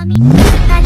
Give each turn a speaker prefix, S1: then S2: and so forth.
S1: mommy. Bye.